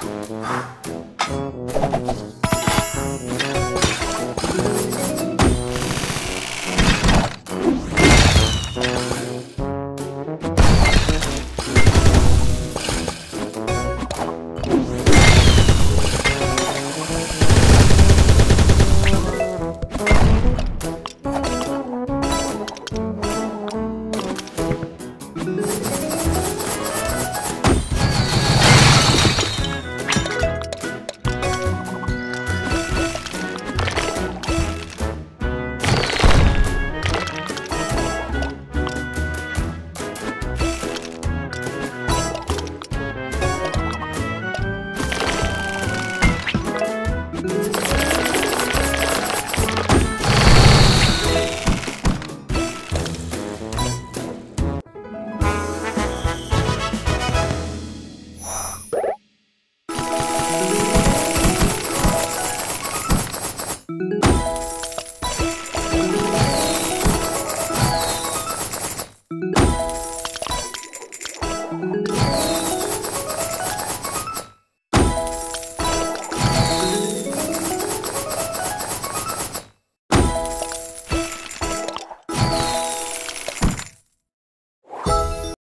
Música Música